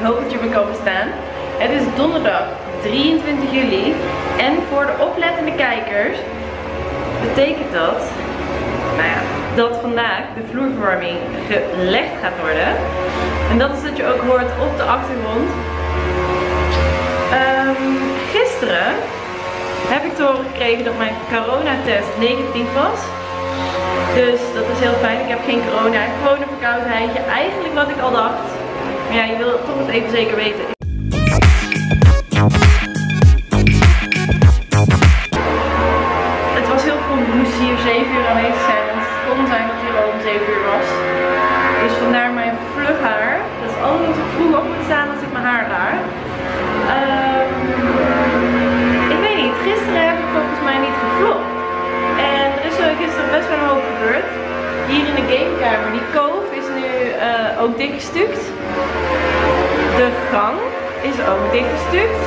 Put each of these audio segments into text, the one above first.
ik hoop dat je me kan verstaan. Het is donderdag 23 juli. En voor de oplettende kijkers betekent dat, nou ja, dat vandaag de vloerverwarming gelegd gaat worden. En dat is dat je ook hoort op de achtergrond. Um, gisteren heb ik te horen gekregen dat mijn coronatest negatief was. Dus dat is heel fijn. Ik heb geen corona, gewoon een verkoudheidje. Eigenlijk wat ik al dacht. Maar ja, je wil toch het even zeker weten. Het was heel vroeg. We moesten hier 7 uur aanwezig zijn. Want het kon zijn dat hier al om 7 uur was. Dus vandaar mijn vlug haar. Dat is als ik vroeg op moet staan als ik mijn haar raar. Um, ik weet niet. Gisteren heb ik volgens mij niet gevlogd. En er is gisteren best wel een hoop gebeurd. Hier in de gamekamer. Die koof is nu uh, ook dichtgestukt. De gang is ook dichtgestukt.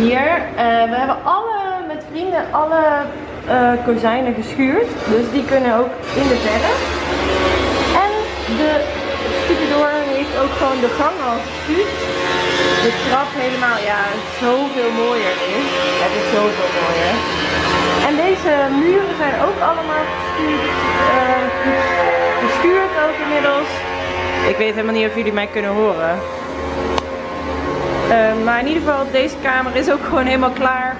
Hier. Uh, we hebben alle, met vrienden, alle uh, kozijnen geschuurd. Dus die kunnen ook in de verre. En de stucadoor heeft ook gewoon de gang al gestuurd. De trap helemaal, ja, zoveel mooier is. Het is zoveel mooier. En deze muren zijn ook allemaal gestuurd, geschuurd ook inmiddels. Ik weet helemaal niet of jullie mij kunnen horen. Uh, maar in ieder geval, deze kamer is ook gewoon helemaal klaar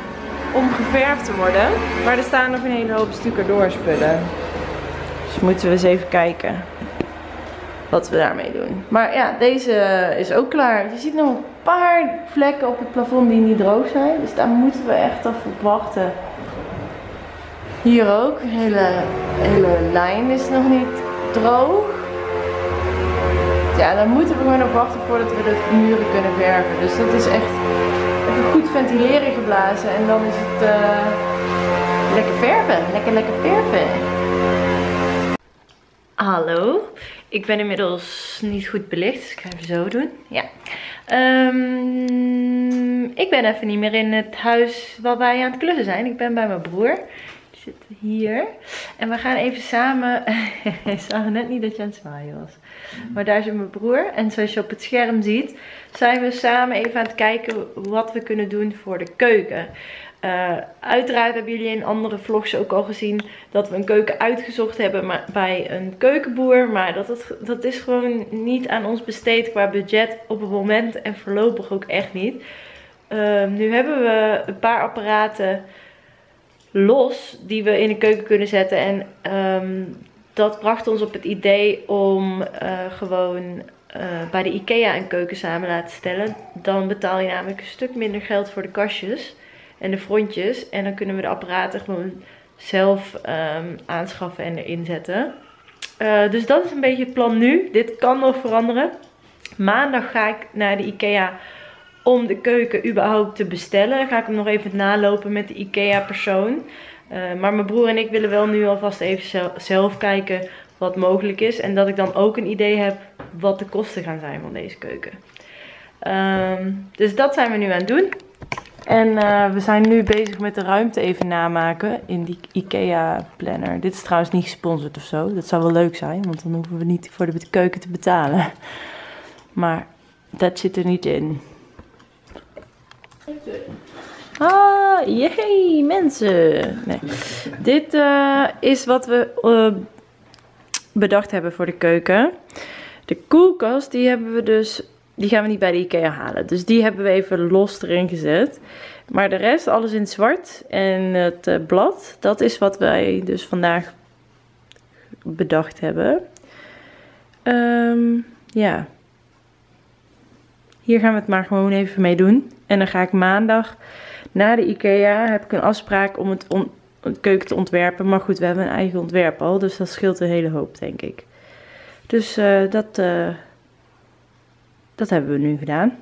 om geverfd te worden. Maar er staan nog een hele hoop stukken doorspullen. Dus moeten we eens even kijken wat we daarmee doen. Maar ja, deze is ook klaar. Je ziet nog een paar vlekken op het plafond die niet droog zijn. Dus daar moeten we echt even op wachten. Hier ook. De hele, hele lijn is nog niet droog. Ja, daar moeten we gewoon op wachten voordat we de muren kunnen verven. Dus dat is echt even goed ventileren geblazen. En dan is het uh, lekker verven. Lekker, lekker verven. Hallo. Ik ben inmiddels niet goed belicht, dus ik ga even zo doen. Ja. Um, ik ben even niet meer in het huis waar wij aan het klussen zijn. Ik ben bij mijn broer zit hier. En we gaan even samen... Ik zag net niet dat je aan het zwaaien was. Maar daar zit mijn broer. En zoals je op het scherm ziet, zijn we samen even aan het kijken wat we kunnen doen voor de keuken. Uh, uiteraard hebben jullie in andere vlogs ook al gezien dat we een keuken uitgezocht hebben bij een keukenboer. Maar dat, dat is gewoon niet aan ons besteed qua budget op het moment en voorlopig ook echt niet. Uh, nu hebben we een paar apparaten los die we in de keuken kunnen zetten. En um, dat bracht ons op het idee om uh, gewoon uh, bij de IKEA een keuken samen laten stellen. Dan betaal je namelijk een stuk minder geld voor de kastjes en de frontjes. En dan kunnen we de apparaten gewoon zelf um, aanschaffen en erin zetten. Uh, dus dat is een beetje het plan nu. Dit kan nog veranderen. Maandag ga ik naar de IKEA om de keuken überhaupt te bestellen. ga ik hem nog even nalopen met de IKEA persoon. Uh, maar mijn broer en ik willen wel nu alvast even zelf kijken wat mogelijk is. En dat ik dan ook een idee heb wat de kosten gaan zijn van deze keuken. Um, dus dat zijn we nu aan het doen. En uh, we zijn nu bezig met de ruimte even namaken in die IKEA planner. Dit is trouwens niet gesponsord of zo. Dat zou wel leuk zijn, want dan hoeven we niet voor de keuken te betalen. Maar dat zit er niet in. Ah, jee, mensen. Dit uh, is wat we uh, bedacht hebben voor de keuken. De koelkast, die hebben we dus, die gaan we niet bij de Ikea halen. Dus die hebben we even los erin gezet. Maar de rest, alles in zwart en het uh, blad, dat is wat wij dus vandaag bedacht hebben. Um, ja. Hier gaan we het maar gewoon even mee doen. En dan ga ik maandag na de IKEA heb ik een afspraak om het, keuken te ontwerpen. Maar goed, we hebben een eigen ontwerp al. Dus dat scheelt een hele hoop, denk ik. Dus uh, dat, uh, dat hebben we nu gedaan.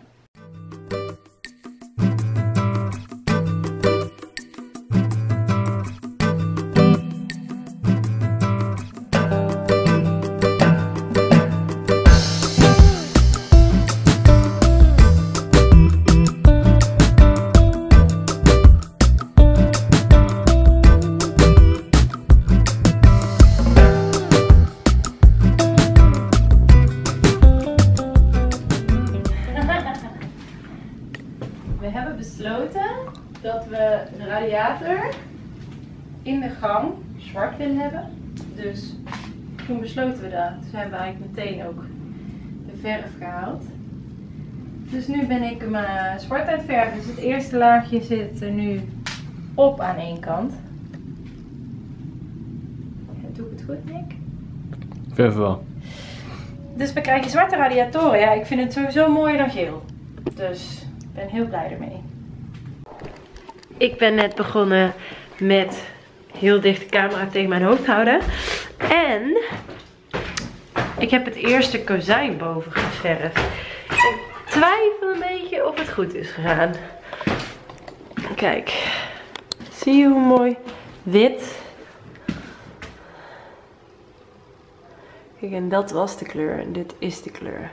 We dat. Toen hebben we eigenlijk meteen ook de verf gehaald. Dus nu ben ik hem uh, zwart aan het verven. Dus het eerste laagje zit er nu op aan één kant. Doe ik het goed, Nick? Verf wel. Dus we krijgen zwarte radiatoren. Ja, ik vind het sowieso mooier dan geel. Dus ik ben heel blij ermee. Ik ben net begonnen met heel dicht de camera tegen mijn hoofd houden. En ik heb het eerste kozijn boven geverfd. Ik twijfel een beetje of het goed is gegaan. Kijk. Zie je hoe mooi wit. Kijk, en dat was de kleur. En dit is de kleur.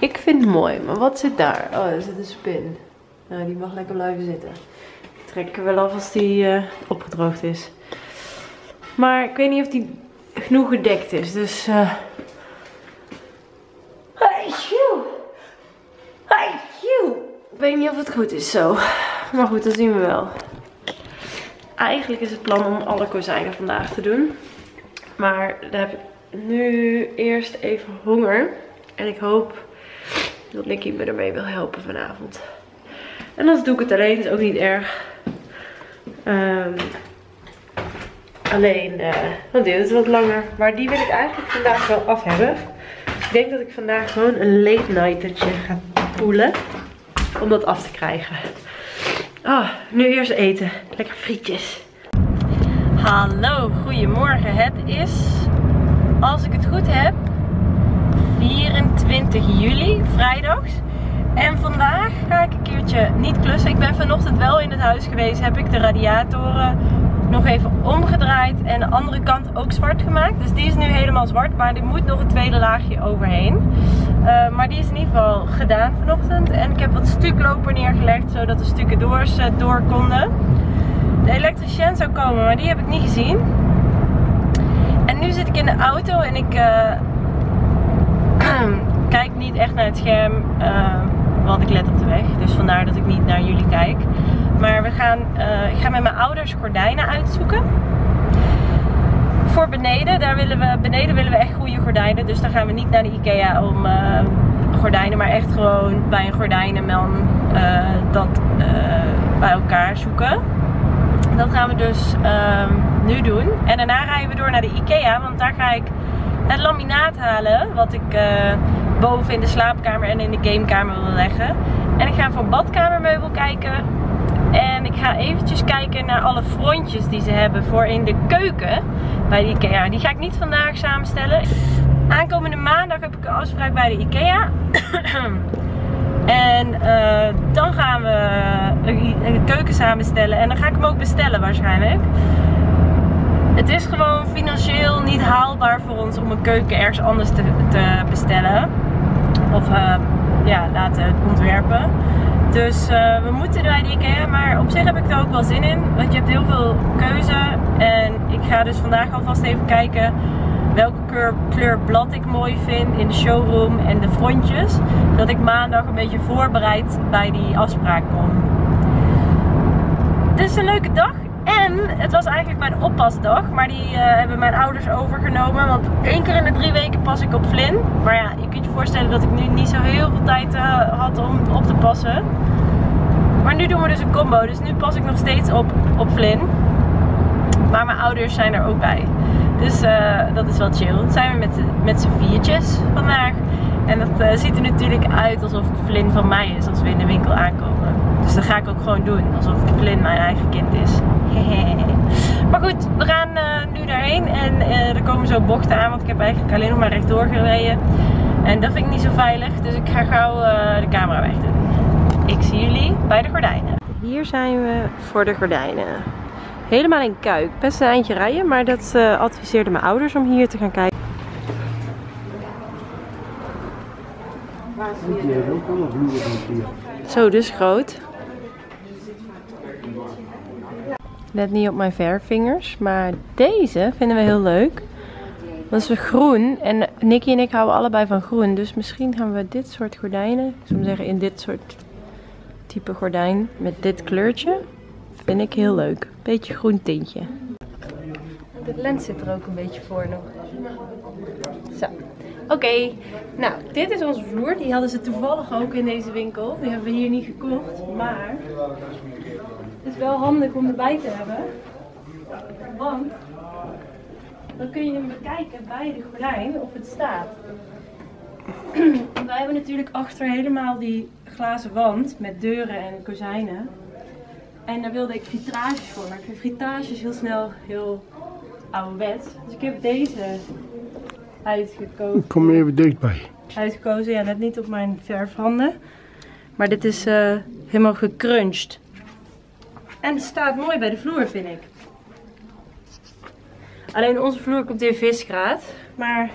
Ik vind het mooi, maar wat zit daar? Oh, er zit een spin. Nou, die mag lekker blijven zitten. Ik trek er wel af als die uh, opgedroogd is. Maar ik weet niet of die genoeg gedekt is. Dus. Uh... Ik weet niet of het goed is zo. Maar goed, dat zien we wel. Eigenlijk is het plan om alle kozijnen vandaag te doen. Maar daar heb ik nu eerst even honger. En ik hoop dat Nicky me ermee wil helpen vanavond. En anders doe ik het alleen, is ook niet erg. Um, alleen, uh, dan duurt het wat langer. Maar die wil ik eigenlijk vandaag wel af hebben. Ik denk dat ik vandaag gewoon een late nightertje ga poelen. Om dat af te krijgen. Ah, nu eerst eten. Lekker frietjes. Hallo, goedemorgen. Het is, als ik het goed heb, 24 juli, vrijdags. En vandaag ga ik een keertje niet klussen. Ik ben vanochtend wel in het huis geweest. Heb ik de radiatoren nog even omgedraaid en de andere kant ook zwart gemaakt. Dus die is nu helemaal zwart, maar er moet nog een tweede laagje overheen. Uh, maar die is in ieder geval gedaan vanochtend. En ik heb wat stukloper neergelegd, zodat de stukken doors uh, door konden. De elektricien zou komen, maar die heb ik niet gezien. En nu zit ik in de auto en ik uh, kijk niet echt naar het scherm, want ik let op de weg. Dus vandaar dat ik niet naar jullie kijk. Maar we gaan, uh, ik ga met mijn ouders gordijnen uitzoeken. Voor beneden, daar willen we, beneden willen we echt goede gordijnen. Dus dan gaan we niet naar de Ikea om uh, gordijnen, maar echt gewoon bij een gordijnenman uh, dat bij elkaar zoeken. Dat gaan we dus ehm, nu doen. En daarna rijden we door naar de Ikea, want daar ga ik het laminaat halen. Wat ik boven in de slaapkamer en in de gamekamer wil leggen. En ik ga voor badkamermeubel kijken en ik ga eventjes kijken naar alle frontjes die ze hebben voor in de keuken bij de Ikea. Die ga ik niet vandaag samenstellen. Aankomende maandag heb ik een afspraak bij de Ikea. en uh, dan gaan we een keuken samenstellen. En dan ga ik hem ook bestellen waarschijnlijk. Het is gewoon financieel niet haalbaar voor ons om een keuken ergens anders te, te bestellen. Of uh, ja, laten ontwerpen. Dus uh, we moeten bij die Ikea, maar op zich heb ik er ook wel zin in. Want je hebt heel veel keuze. En ik ga dus vandaag alvast even kijken welke kleur, kleur blad ik mooi vind in de showroom en de frontjes. Dat ik maandag een beetje voorbereid bij die afspraak kom. Het is een leuke dag. Het was eigenlijk mijn oppasdag, maar die uh, hebben mijn ouders overgenomen. Want één keer in de drie weken pas ik op Flynn. Maar ja, je kunt je voorstellen dat ik nu niet zo heel veel tijd uh, had om op te passen. Maar nu doen we dus een combo, dus nu pas ik nog steeds op, op Flynn. Maar mijn ouders zijn er ook bij. Dus uh, dat is wel chill. Dan zijn we met, met z'n viertjes vandaag. En dat ziet er natuurlijk uit alsof Flynn van mij is als we in de winkel aankomen. Dus dat ga ik ook gewoon doen. Alsof Flynn mijn eigen kind is. maar goed, we gaan uh, nu daarheen. En uh, er komen zo bochten aan. Want ik heb eigenlijk alleen nog maar rechtdoor gereden. En dat vind ik niet zo veilig. Dus ik ga gauw uh, de camera weg doen. Ik zie jullie bij de gordijnen. Hier zijn we voor de gordijnen. Helemaal in Kuik. Best een eindje rijden. Maar dat adviseerden mijn ouders om hier te gaan kijken. Zo, dus groot. Let niet op mijn vervingers. Maar deze vinden we heel leuk. Dat is groen. En Nicky en ik houden allebei van groen. Dus misschien gaan we dit soort gordijnen. Ik zou zeggen in dit soort type gordijn met dit kleurtje vind ik heel leuk. Beetje groen tintje. De lens zit er ook een beetje voor nog. Zo. Oké, nou dit is onze vloer. Die hadden ze toevallig ook in deze winkel. Die hebben we hier niet gekocht, maar het is wel handig om erbij te hebben. Want dan kun je hem bekijken bij de gordijn of het staat. Wij hebben natuurlijk achter helemaal die glazen wand met deuren en kozijnen. En daar wilde ik vitrages voor. Maar ik vind vitrages heel snel heel ouderwets. Dus ik heb deze uitgekozen. Kom even dichtbij. Uitgekozen, ja, net niet op mijn verfhanden. Maar dit is uh, helemaal gecrunched. En het staat mooi bij de vloer, vind ik. Alleen onze vloer komt in visgraat. Maar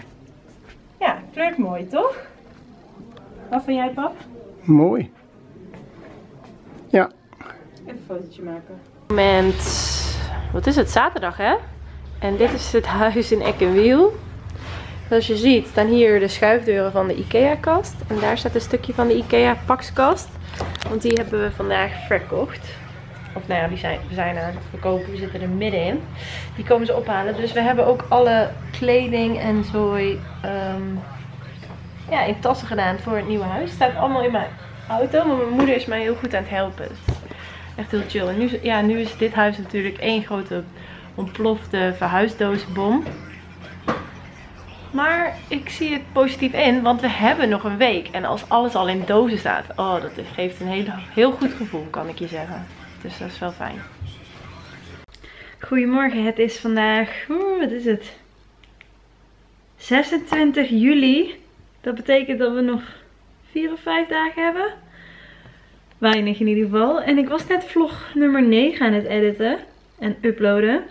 ja, kleurt mooi, toch? Wat vind jij, pap? Mooi. Ja. Even een fotootje maken. Moment. Wat is het? Zaterdag, hè? En dit is het huis in Eck en Wiel. Zoals je ziet staan hier de schuifdeuren van de Ikea-kast. En daar staat een stukje van de Ikea-pakskast. Want die hebben we vandaag verkocht. Of nou ja, die zijn, we zijn aan het verkopen. We zitten er middenin. Die komen ze ophalen. Dus we hebben ook alle kleding en zooi um, ja, in tassen gedaan voor het nieuwe huis. Het staat allemaal in mijn auto. Maar mijn moeder is mij heel goed aan het helpen. Echt heel chill. En nu, ja, nu is dit huis natuurlijk één grote ontplofte verhuisdoosbom. Maar ik zie het positief in, want we hebben nog een week. En als alles al in dozen staat, oh, dat geeft een heel goed gevoel, kan ik je zeggen. Dus dat is wel fijn. Goedemorgen, het is vandaag, wat is het? 26 juli. Dat betekent dat we nog 4 of 5 dagen hebben. Weinig in ieder geval. En ik was net vlog nummer 9 aan het editen en uploaden.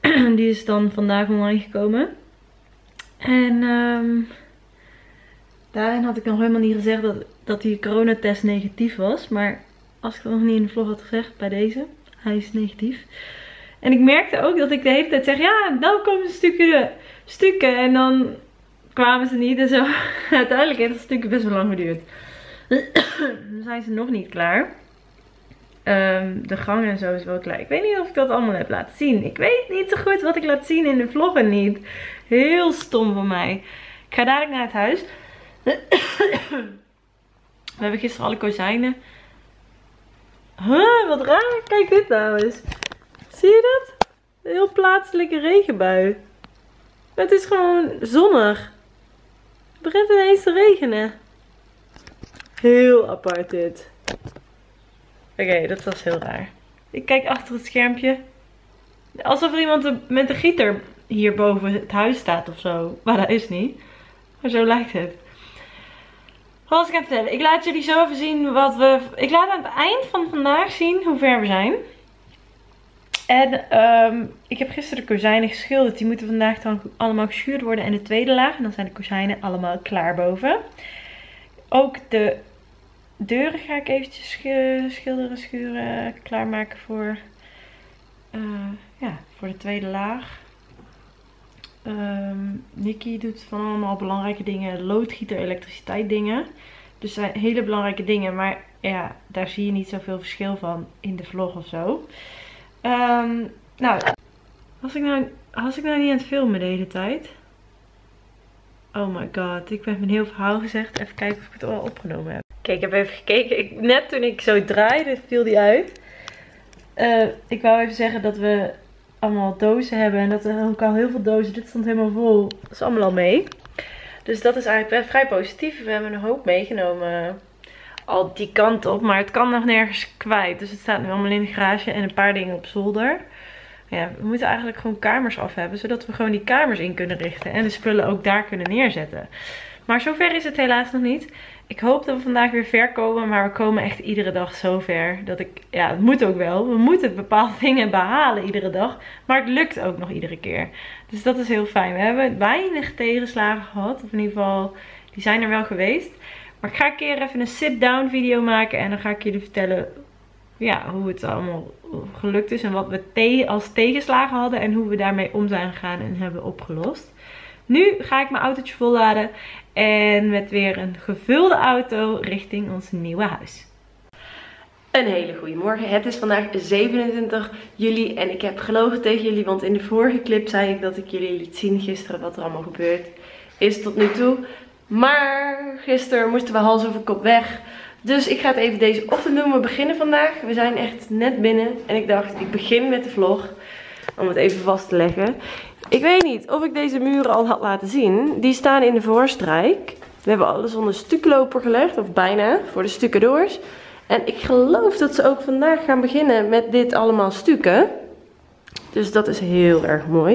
Die is dan vandaag online gekomen. En um, daarin had ik nog helemaal niet gezegd dat die coronatest negatief was. Maar als ik dat nog niet in de vlog had gezegd, bij deze, hij is negatief. En ik merkte ook dat ik de hele tijd zeg, ja, komen de stukken, stukken. En dan kwamen ze niet en zo. Uiteindelijk heeft het stukje best wel lang geduurd. dan zijn ze nog niet klaar. Um, de gang en zo is wel klaar. Ik weet niet of ik dat allemaal heb laten zien. Ik weet niet zo goed wat ik laat zien in de vloggen niet. Heel stom van mij. Ik ga dadelijk naar het huis. We hebben gisteren alle kozijnen. Huh, wat raar. Kijk dit nou eens. Zie je dat? Een heel plaatselijke regenbui. Het is gewoon zonnig. Het begint ineens te regenen. Heel apart dit. Oké, dat was heel raar. Ik kijk achter het schermpje. Alsof er iemand met een gieter hier boven het huis staat of zo. Maar dat is niet. Maar zo lijkt het. Wat ik het vertellen? Ik laat jullie zo even zien wat we... Ik laat aan het eind van vandaag zien hoe ver we zijn. En um, ik heb gisteren de kozijnen geschilderd. Die moeten vandaag dan allemaal geschuurd worden. En de tweede laag. En dan zijn de kozijnen allemaal klaar boven. Ook de deuren ga ik eventjes schilderen, schuren, klaarmaken voor, uh, ja, voor de tweede laag. Um, Nikki doet van allemaal belangrijke dingen, loodgieter, elektriciteit dingen. Dus zijn hele belangrijke dingen, maar ja, daar zie je niet zoveel verschil van in de vlog of zo. Um, nou, was ik nou, was ik nou niet aan het filmen de hele tijd? Oh my god, ik ben mijn heel verhaal gezegd. Even kijken of ik het al opgenomen heb. Kijk, ik heb even gekeken. Net toen ik zo draaide, viel die uit. Uh, ik wou even zeggen dat we allemaal dozen hebben. En dat we ook al heel veel dozen. Dit stond helemaal vol. Dat is allemaal al mee. Dus dat is eigenlijk vrij positief. We hebben een hoop meegenomen. Al die kant op. Maar het kan nog nergens kwijt. Dus het staat nu allemaal in de garage. En een paar dingen op zolder. Ja, we moeten eigenlijk gewoon kamers af hebben. Zodat we gewoon die kamers in kunnen richten. En de spullen ook daar kunnen neerzetten. Maar zover is het helaas nog niet. Ik hoop dat we vandaag weer ver komen, maar we komen echt iedere dag zo ver. Dat ik, ja, het moet ook wel. We moeten bepaalde dingen behalen iedere dag. Maar het lukt ook nog iedere keer. Dus dat is heel fijn. We hebben weinig tegenslagen gehad. Of in ieder geval, die zijn er wel geweest. Maar ik ga een keer even een sit-down video maken. En dan ga ik jullie vertellen ja, hoe het allemaal gelukt is. En wat we als tegenslagen hadden. En hoe we daarmee om zijn gegaan en hebben opgelost. Nu ga ik mijn autootje volladen en met weer een gevulde auto richting ons nieuwe huis. Een hele goede morgen. Het is vandaag 27 juli en ik heb gelogen tegen jullie, want in de vorige clip zei ik dat ik jullie liet zien gisteren wat er allemaal gebeurd is tot nu toe. Maar gisteren moesten we hals over kop weg. Dus ik ga het even deze ochtend doen. We beginnen vandaag. We zijn echt net binnen en ik dacht ik begin met de vlog om het even vast te leggen. Ik weet niet of ik deze muren al had laten zien. Die staan in de voorstrijk. We hebben alles onder stukloper gelegd, of bijna, voor de stukken doors. En ik geloof dat ze ook vandaag gaan beginnen met dit allemaal stukken. Dus dat is heel erg mooi.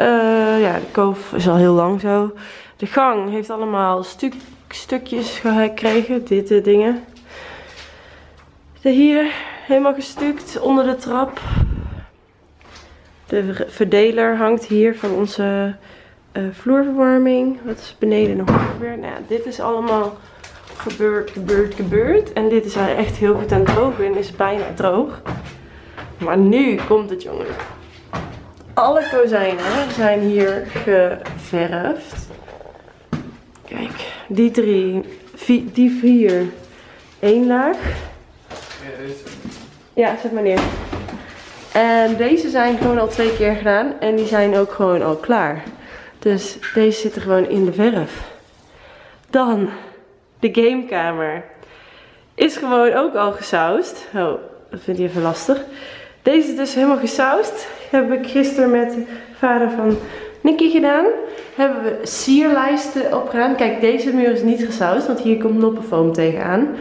Uh, ja, de koof is al heel lang zo. De gang heeft allemaal stuk, stukjes gekregen, dit de dingen. De hier helemaal gestukt onder de trap. De verdeler hangt hier van onze uh, vloerverwarming. Wat is beneden nog gebeurd? Nou, dit is allemaal gebeurd, gebeurd, gebeurd. En dit is echt heel goed aan het drogen en is bijna droog. Maar nu komt het jongen. Alle kozijnen zijn hier geverfd. Kijk, die drie, die vier, één laag. Ja, zet maar neer. En deze zijn gewoon al twee keer gedaan en die zijn ook gewoon al klaar. Dus deze zitten gewoon in de verf. Dan de gamekamer. Is gewoon ook al gesausd. Oh, dat vind je even lastig. Deze is dus helemaal gesausd. Heb ik gisteren met de vader van Nicky gedaan. Hebben we sierlijsten opgedaan. Kijk, deze muur is niet gesausd, want hier komt noppenfoam tegenaan.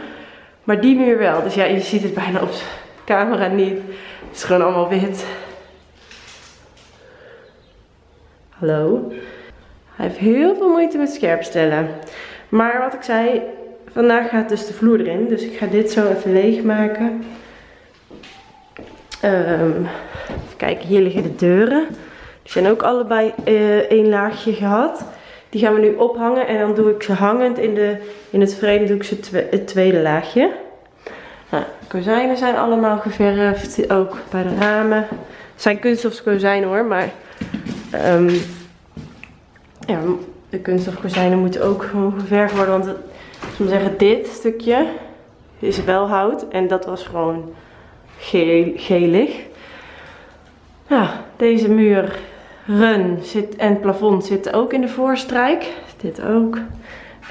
Maar die muur wel. Dus ja, je ziet het bijna op camera niet. Het is gewoon allemaal wit. Hallo. Hij heeft heel veel moeite met scherp stellen. Maar wat ik zei, vandaag gaat dus de vloer erin. Dus ik ga dit zo even leegmaken. Um, even kijken, hier liggen de deuren. Die zijn ook allebei uh, één laagje gehad. Die gaan we nu ophangen en dan doe ik ze hangend in, de, in het frame doe ik ze het tweede laagje. Nou, kozijnen zijn allemaal geverfd, ook bij de ramen. Het zijn kunststofkozijnen hoor, maar um, ja, de kunststofkozijnen moeten ook gewoon geverfd worden. Want ik moet zeggen, dit stukje is wel hout en dat was gewoon geel, gelig. Ja, deze muren zit, en plafond zitten ook in de voorstrijk. Dit ook.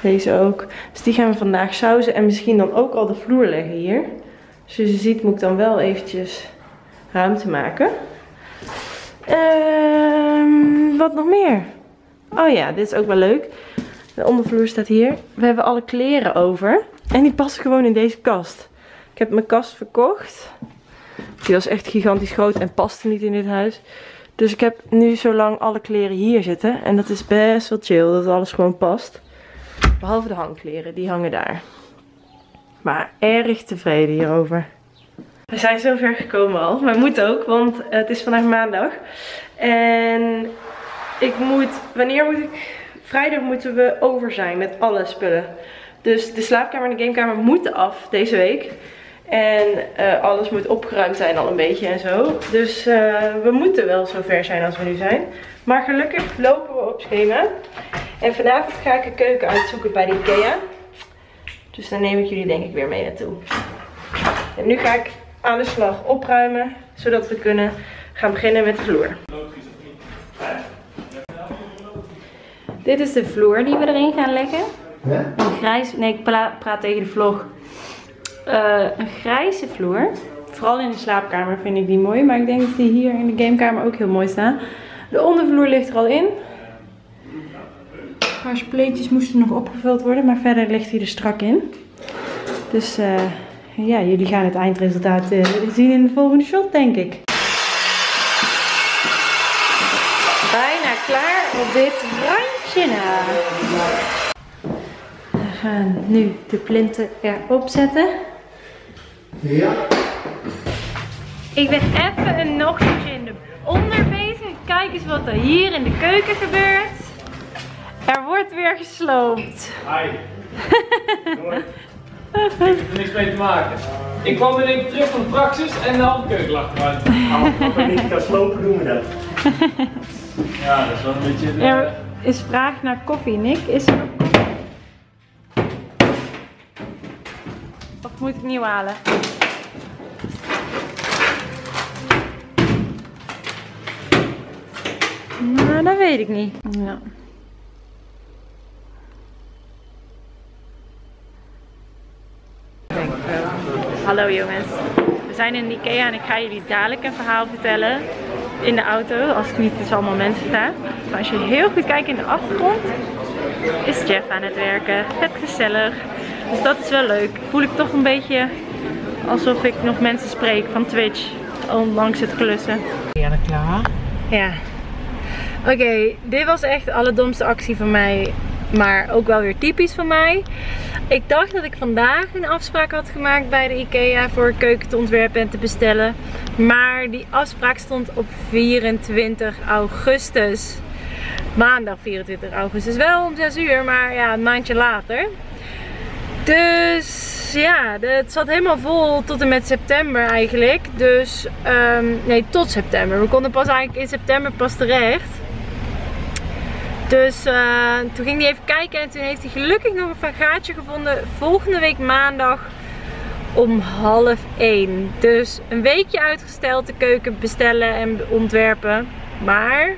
Deze ook. Dus die gaan we vandaag sausen en misschien dan ook al de vloer leggen hier. Zoals je ziet moet ik dan wel eventjes ruimte maken. Ehm, wat nog meer? Oh ja, dit is ook wel leuk. De ondervloer staat hier. We hebben alle kleren over. En die passen gewoon in deze kast. Ik heb mijn kast verkocht. Die was echt gigantisch groot en paste niet in dit huis. Dus ik heb nu zo lang alle kleren hier zitten. En dat is best wel chill dat alles gewoon past. Behalve de hangkleren, die hangen daar. Maar erg tevreden hierover. We zijn zo ver gekomen al. Maar moet ook, want het is vandaag maandag. En ik moet, wanneer moet ik? Vrijdag moeten we over zijn met alle spullen. Dus de slaapkamer en de gamekamer moeten af deze week. En uh, alles moet opgeruimd zijn al een beetje en zo. Dus uh, we moeten wel zo ver zijn als we nu zijn. Maar gelukkig lopen we op schema. En vanavond ga ik een keuken uitzoeken bij de Ikea. Dus dan neem ik jullie denk ik weer mee naartoe. En nu ga ik aan de slag opruimen. Zodat we kunnen gaan beginnen met de vloer. Dit is de vloer die we erin gaan leggen. Ja? Een grijs, nee ik praat tegen de vlog. Uh, een grijze vloer. Vooral in de slaapkamer vind ik die mooi. Maar ik denk dat die hier in de gamekamer ook heel mooi staan. De ondervloer ligt er al in. Paar spleetjes moesten nog opgevuld worden. Maar verder ligt hij er strak in. Dus uh, ja, jullie gaan het eindresultaat uh, zien in de volgende shot denk ik. Bijna klaar op dit randje na. We gaan nu de plinten erop zetten. Ja. Ik ben even een nachtje in de onder bezig. Kijk eens wat er hier in de keuken gebeurt. Er wordt weer gesloopt. Hi. Ik heb er niks mee te maken. Ik kwam in terug van de praxis en de handkeuken lag eruit. Als ik niet kan slopen, doen we dat. Ja, dat is wel een beetje... Eh, er is vraag naar koffie, Nick. Is er? Of moet ik nieuw halen? Nou, dat weet ik niet. Ja. Hallo jongens. We zijn in Ikea en ik ga jullie dadelijk een verhaal vertellen in de auto. Als ik niet tussen allemaal mensen sta. Maar als je heel goed kijkt in de achtergrond, is Jeff aan het werken. Vet gezellig. Dus dat is wel leuk. Voel ik toch een beetje alsof ik nog mensen spreek van Twitch. Ondanks het klussen. Ja, dat klaar. Ja. Oké, dit was echt de allerdomste actie van mij. Maar ook wel weer typisch van mij. Ik dacht dat ik vandaag een afspraak had gemaakt bij de IKEA voor keuken te ontwerpen en te bestellen. Maar die afspraak stond op 24 augustus. Maandag 24 augustus. Wel om 6 uur, maar ja, een maandje later. Dus ja, het zat helemaal vol tot en met september eigenlijk. Dus, ehm, nee, tot september. We konden pas eigenlijk in september pas terecht. Dus uh, toen ging hij even kijken en toen heeft hij gelukkig nog een gaatje gevonden. Volgende week maandag om half 1. Dus een weekje uitgesteld de keuken bestellen en ontwerpen. Maar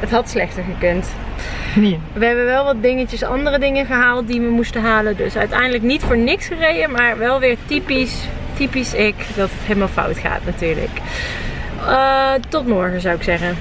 het had slechter gekund. Nee. We hebben wel wat dingetjes, andere dingen gehaald die we moesten halen. Dus uiteindelijk niet voor niks gereden, maar wel weer typisch, typisch ik dat het helemaal fout gaat natuurlijk. Uh, tot morgen zou ik zeggen.